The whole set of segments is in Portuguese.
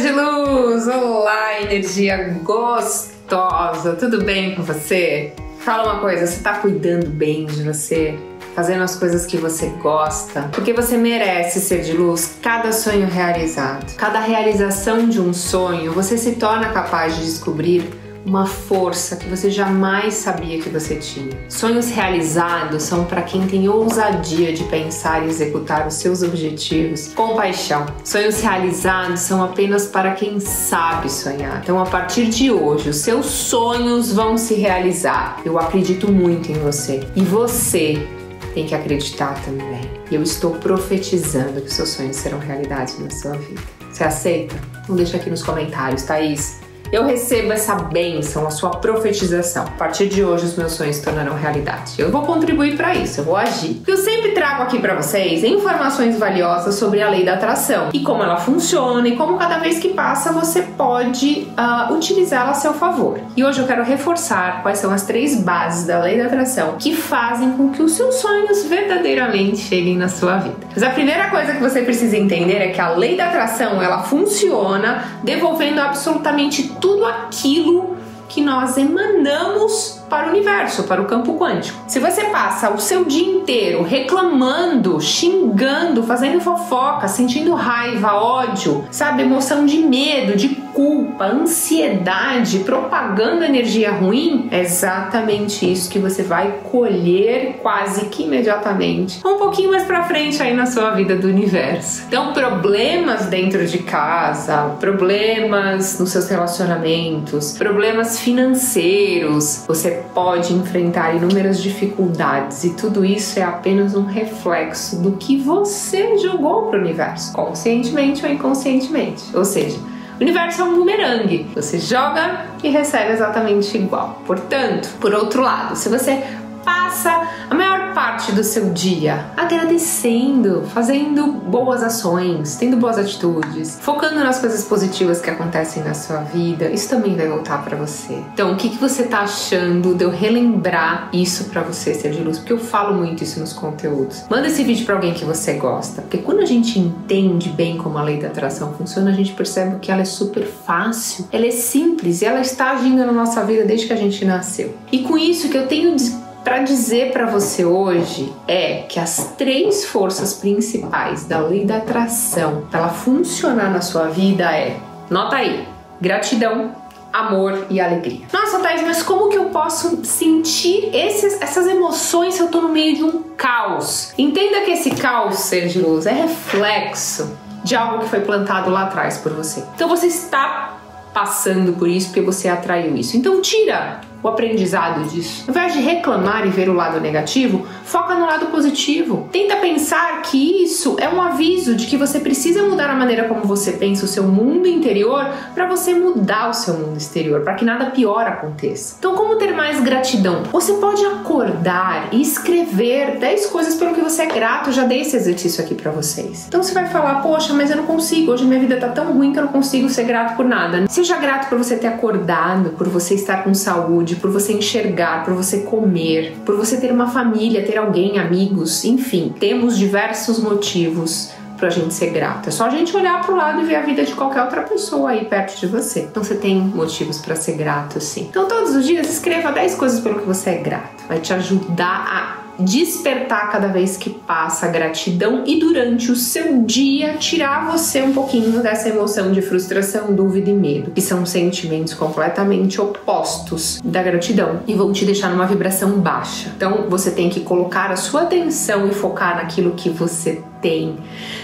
de luz! Olá, energia gostosa! Tudo bem com você? Fala uma coisa, você tá cuidando bem de você? Fazendo as coisas que você gosta? Porque você merece ser de luz cada sonho realizado. Cada realização de um sonho, você se torna capaz de descobrir uma força que você jamais sabia que você tinha. Sonhos realizados são para quem tem ousadia de pensar e executar os seus objetivos com paixão. Sonhos realizados são apenas para quem sabe sonhar. Então, a partir de hoje, os seus sonhos vão se realizar. Eu acredito muito em você. E você tem que acreditar também. Eu estou profetizando que seus sonhos serão realidade na sua vida. Você aceita? Então deixa aqui nos comentários, Thaís eu recebo essa bênção, a sua profetização. A partir de hoje, os meus sonhos se tornarão realidade. Eu vou contribuir para isso, eu vou agir. Eu sempre trago aqui para vocês informações valiosas sobre a lei da atração e como ela funciona e como cada vez que passa você pode uh, utilizá-la a seu favor. E hoje eu quero reforçar quais são as três bases da lei da atração que fazem com que os seus sonhos verdadeiramente cheguem na sua vida. Mas a primeira coisa que você precisa entender é que a lei da atração ela funciona devolvendo absolutamente tudo aquilo que nós emanamos para o universo, para o campo quântico. Se você passa o seu dia inteiro reclamando, xingando, fazendo fofoca, sentindo raiva, ódio, sabe, emoção de medo, de culpa, ansiedade, propagando energia ruim, é exatamente isso que você vai colher quase que imediatamente. Um pouquinho mais para frente aí na sua vida do universo. Então, problemas dentro de casa, problemas nos seus relacionamentos, problemas financeiros, você pode enfrentar inúmeras dificuldades e tudo isso é apenas um reflexo do que você jogou para o universo, conscientemente ou inconscientemente. Ou seja, o universo é um bumerangue. Você joga e recebe exatamente igual. Portanto, por outro lado, se você passa parte do seu dia agradecendo, fazendo boas ações, tendo boas atitudes, focando nas coisas positivas que acontecem na sua vida, isso também vai voltar para você. Então, o que, que você tá achando de eu relembrar isso para você, ser de luz? Porque eu falo muito isso nos conteúdos. Manda esse vídeo para alguém que você gosta, porque quando a gente entende bem como a lei da atração funciona, a gente percebe que ela é super fácil, ela é simples e ela está agindo na nossa vida desde que a gente nasceu. E com isso que eu tenho para dizer para você hoje é que as três forças principais da lei da atração para ela funcionar na sua vida é, nota aí, gratidão, amor e alegria. Nossa, Thais, mas como que eu posso sentir esses, essas emoções se eu tô no meio de um caos? Entenda que esse caos, ser de luz, é reflexo de algo que foi plantado lá atrás por você. Então você está passando por isso porque você atraiu isso. Então tira o aprendizado disso. Ao invés de reclamar e ver o lado negativo, foca no lado positivo. Tenta pensar que isso é um aviso de que você precisa mudar a maneira como você pensa o seu mundo interior para você mudar o seu mundo exterior, para que nada pior aconteça. Então, como ter mais gratidão? Você pode acordar e escrever 10 coisas pelo que você é grato. Eu já dei esse exercício aqui para vocês. Então você vai falar: "Poxa, mas eu não consigo. Hoje minha vida tá tão ruim que eu não consigo ser grato por nada". Seja grato por você ter acordado, por você estar com saúde, saúde, por você enxergar, por você comer, por você ter uma família, ter alguém, amigos, enfim, temos diversos motivos pra gente ser grato. É só a gente olhar pro lado e ver a vida de qualquer outra pessoa aí perto de você. Então você tem motivos para ser grato, sim. Então todos os dias escreva 10 coisas pelo que você é grato. Vai te ajudar a despertar cada vez que passa a gratidão e durante o seu dia tirar você um pouquinho dessa emoção de frustração, dúvida e medo, que são sentimentos completamente opostos da gratidão e vão te deixar numa vibração baixa. Então você tem que colocar a sua atenção e focar naquilo que você tem.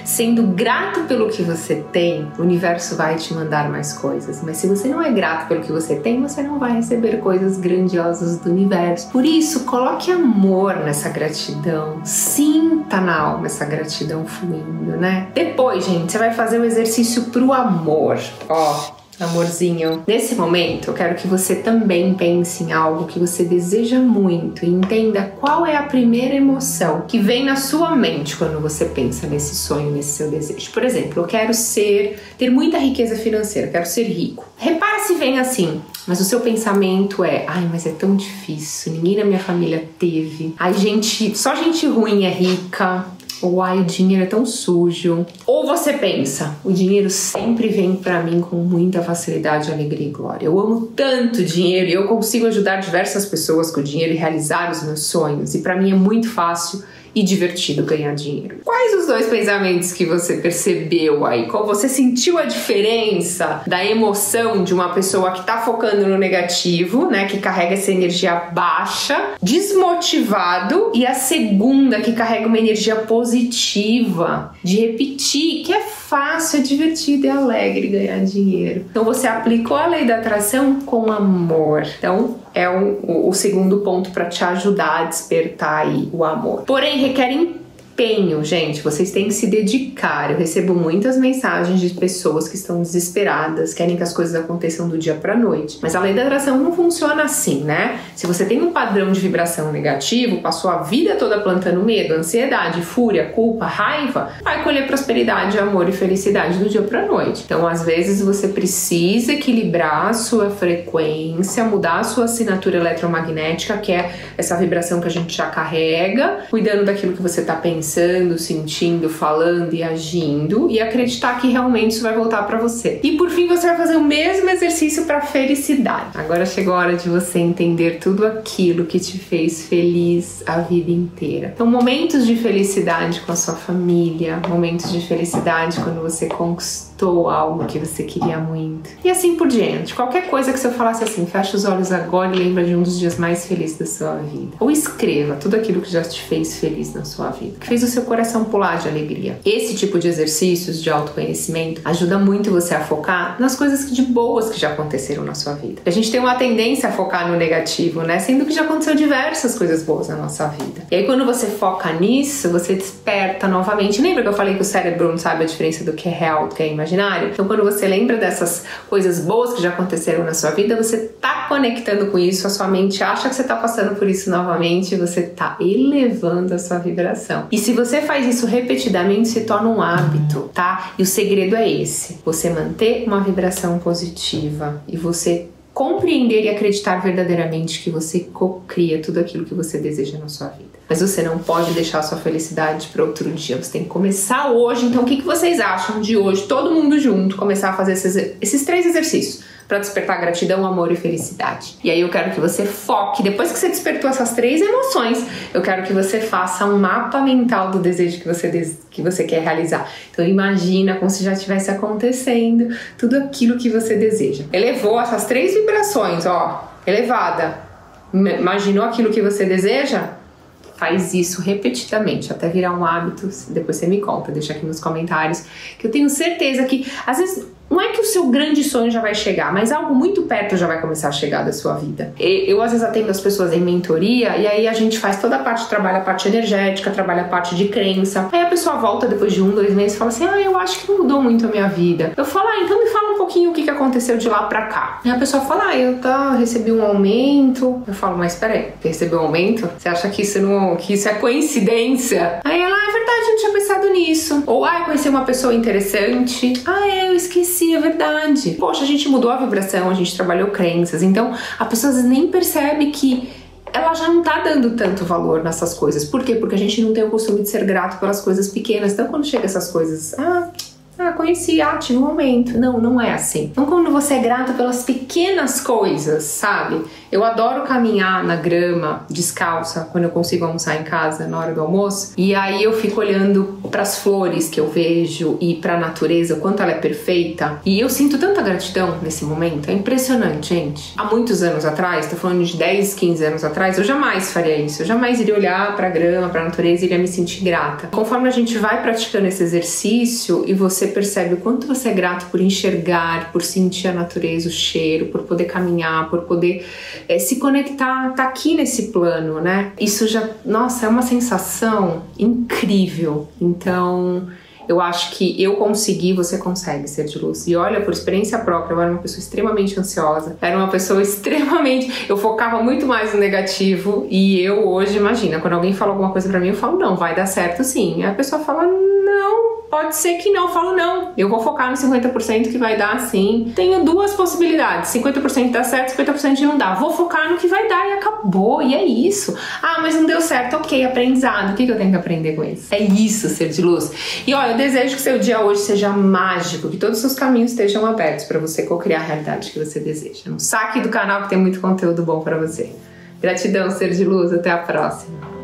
Sendo grato pelo que você tem, o universo vai te mandar mais coisas. Mas se você não é grato pelo que você tem, você não vai receber coisas grandiosas do universo. Por isso, coloque amor nessa gratidão. Sinta na alma essa gratidão fluindo, né? Depois, gente, você vai fazer o exercício pro amor. Ó, amorzinho. Nesse momento, eu quero que você também pense em algo que você deseja muito e entenda qual é a primeira emoção que vem na sua mente quando você pensa nesse sonho, nesse seu desejo. Por exemplo, eu quero ser, ter muita riqueza financeira, quero ser rico. Repara se vem assim, mas o seu pensamento é: ai, mas é tão difícil, ninguém na minha família teve. Ai, gente, só gente ruim é rica Ou ai, o dinheiro é tão sujo. Ou você pensa, o dinheiro sempre vem para mim com muita facilidade, alegria e glória. Eu amo tanto dinheiro e eu consigo ajudar diversas pessoas com o dinheiro e realizar os meus sonhos. E para mim é muito fácil e divertido ganhar dinheiro. Quais os dois pensamentos que você percebeu aí? Qual você sentiu a diferença da emoção de uma pessoa que tá focando no negativo, né, que carrega essa energia baixa, desmotivado e a segunda que carrega uma energia positiva, de repetir, que é fácil, é divertido e alegre ganhar dinheiro. Então você aplicou a lei da atração com amor. Então é o, o segundo ponto para te ajudar a despertar aí o amor. Porém, requer empenho, gente. Vocês têm que se dedicar. Eu recebo muitas mensagens de pessoas que estão desesperadas, querem que as coisas aconteçam do dia para noite. Mas a lei da atração não funciona assim, né? Se você tem um padrão de vibração negativo, passou a vida toda plantando medo, ansiedade, fúria, culpa, raiva, vai colher prosperidade, amor e felicidade do dia para noite. Então, às vezes você precisa equilibrar a sua frequência, mudar a sua assinatura eletromagnética, que é essa vibração que a gente já carrega, cuidando daquilo que você está pensando pensando, sentindo, falando e agindo e acreditar que realmente isso vai voltar para você. E por fim, você vai fazer o mesmo exercício para felicidade. Agora chegou a hora de você entender tudo aquilo que te fez feliz a vida inteira. Então, momentos de felicidade com a sua família, momentos de felicidade quando você conquistou algo que você queria muito. E assim por diante. Qualquer coisa que você falasse assim, fecha os olhos agora e lembra de um dos dias mais felizes da sua vida. Ou escreva tudo aquilo que já te fez feliz na sua vida. Que fez fez o seu coração pular de alegria. Esse tipo de exercícios de autoconhecimento ajuda muito você a focar nas coisas de boas que já aconteceram na sua vida. A gente tem uma tendência a focar no negativo, né? Sendo que já aconteceu diversas coisas boas na nossa vida. E aí quando você foca nisso, você desperta novamente. Lembra que eu falei que o cérebro não sabe a diferença do que é real, do que é imaginário? Então quando você lembra dessas coisas boas que já aconteceram na sua vida, você tá conectando com isso, a sua mente acha que você tá passando por isso novamente, você tá elevando a sua vibração. E se se você faz isso repetidamente, se torna um hábito, tá? E o segredo é esse: você manter uma vibração positiva e você compreender e acreditar verdadeiramente que você cria tudo aquilo que você deseja na sua vida. Mas você não pode deixar sua felicidade para outro dia. Você tem que começar hoje. Então, o que, que vocês acham de hoje, todo mundo junto, começar a fazer esses, esses três exercícios? Para despertar gratidão, amor e felicidade. E aí eu quero que você foque, depois que você despertou essas três emoções, eu quero que você faça um mapa mental do desejo que você, que você quer realizar. Então imagina como se já estivesse acontecendo tudo aquilo que você deseja. Elevou essas três vibrações, ó, elevada. Imaginou aquilo que você deseja? faz isso repetidamente até virar um hábito. Depois você me conta, deixa aqui nos comentários, que eu tenho certeza que às vezes não é que o seu grande sonho já vai chegar, mas algo muito perto já vai começar a chegar da sua vida. Eu, às vezes, atendo as pessoas em mentoria e aí a gente faz toda a parte, trabalha a parte energética, trabalha a parte de crença. Aí a pessoa volta depois de um, dois meses e fala assim: Ah, eu acho que mudou muito a minha vida. Eu falo, ah, então me fala um pouquinho o que, aconteceu de lá pra cá. E a pessoa fala, ah, eu tá, recebi um aumento. Eu falo, mas peraí, recebeu um aumento? Você acha que isso, não, que isso é coincidência? Aí ela, ah, é verdade, eu não nisso. Ou, ah, conheci uma pessoa interessante. Ah, é, eu esqueci é verdade. Poxa, a gente mudou a vibração, a gente trabalhou crenças. Então, a pessoa nem percebe que ela já não tá dando tanto valor nessas coisas. Por quê? Porque a gente não tem o costume de ser grato pelas coisas pequenas. Então, quando chega essas coisas, ah, conheci, ah, tive um momento. Não, não é assim. Então, quando você é grato pelas pequenas coisas, sabe? Eu adoro caminhar na grama, descalça, quando eu consigo almoçar em casa na hora do almoço. E aí eu fico olhando para as flores que eu vejo e para a natureza, quanto ela é perfeita. E eu sinto tanta gratidão nesse momento. É impressionante, gente. Há muitos anos atrás, tô falando de 10, 15 anos atrás, eu jamais faria isso. Eu jamais iria olhar para a grama, para a natureza e iria me sentir grata. Conforme a gente vai praticando esse exercício e você percebe o quanto você é grato por enxergar, por sentir a natureza, o cheiro, por poder caminhar, por poder é, se conectar, tá aqui nesse plano, né? Isso já, nossa, é uma sensação incrível. Então, eu acho que eu consegui, você consegue ser de luz. E olha, por experiência própria, eu era uma pessoa extremamente ansiosa, era uma pessoa extremamente. Eu focava muito mais no negativo. E eu hoje, imagina, quando alguém fala alguma coisa para mim, eu falo, não, vai dar certo sim. E a pessoa fala, não, Pode ser que não, eu falo não. Eu vou focar no 50% que vai dar sim. Tenho duas possibilidades: 50% dá certo, 50% não dá. Vou focar no que vai dar e acabou. E é isso. Ah, mas não deu certo, ok, aprendizado. O que, eu tenho que aprender com isso? É isso, ser de luz. E olha, desejo que seu dia hoje seja mágico, que todos os seus caminhos estejam abertos para você co-criar a realidade que você deseja. No saque do canal que tem muito conteúdo bom para você. Gratidão, ser de luz. Até a próxima.